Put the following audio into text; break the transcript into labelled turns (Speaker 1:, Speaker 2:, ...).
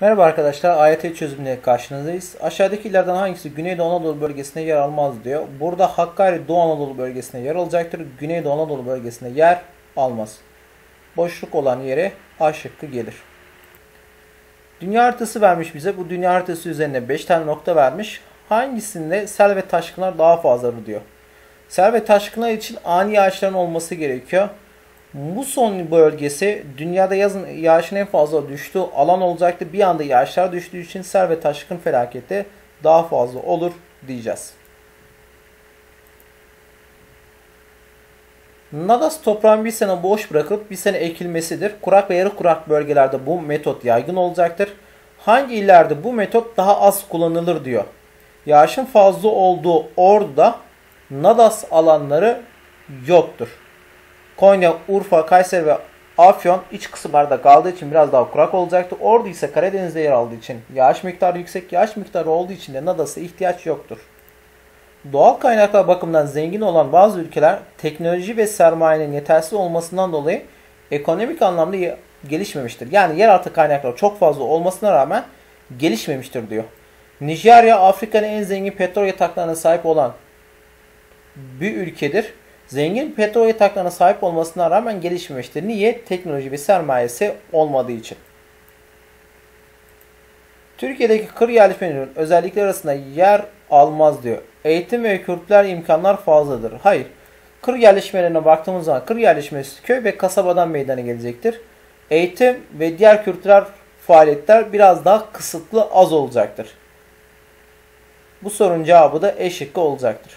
Speaker 1: Merhaba arkadaşlar, AYT çözümüne karşınızdayız. Aşağıdakilerden hangisi Güneydoğu Anadolu bölgesine yer almaz diyor. Burada Hakkari Doğu Anadolu bölgesine yer alacaktır. Güneydoğu Anadolu bölgesine yer almaz. Boşluk olan yere A şıkkı gelir. Dünya haritası vermiş bize. Bu dünya haritası üzerine 5 tane nokta vermiş. Hangisinde sel ve taşkınlar daha fazladır diyor. Sel ve taşkınlar için ani yağışların olması gerekiyor. Muson bölgesi dünyada yazın yağışın en fazla düştüğü alan olacaktı. Bir anda yağışlar düştüğü için sel ve taşkın felaketi daha fazla olur diyeceğiz. Nadas toprağın bir sene boş bırakılıp bir sene ekilmesidir. Kurak ve yarı kurak bölgelerde bu metot yaygın olacaktır. Hangi illerde bu metot daha az kullanılır diyor. Yağışın fazla olduğu Ordu'da Nadas alanları yoktur. Konya, Urfa, Kayseri ve Afyon iç kısımlarda kaldığı için biraz daha kurak olacaktı. Ordu ise Karadeniz'de yer aldığı için yağış miktarı yüksek, yağış miktarı olduğu için de Nadas'a ihtiyaç yoktur. Doğal kaynaklar bakımından zengin olan bazı ülkeler teknoloji ve sermayenin yetersiz olmasından dolayı ekonomik anlamda gelişmemiştir. Yani yeraltı kaynakları çok fazla olmasına rağmen gelişmemiştir diyor. Nijerya Afrika'nın en zengin petrol yataklarına sahip olan bir ülkedir. Zengin petrol yataklarına sahip olmasına rağmen gelişmemiştir. Niye? Teknoloji ve sermayesi olmadığı için. Türkiye'deki kır yerleşmelerinin özellikleri arasında yer almaz diyor. Eğitim ve kültürel imkanlar fazladır. Hayır. Kır yerleşmelerine baktığımız zaman kır yerleşmesi köy ve kasabadan meydana gelecektir. Eğitim ve diğer kültürel faaliyetler biraz daha kısıtlı az olacaktır. Bu sorunun cevabı da E olacaktır.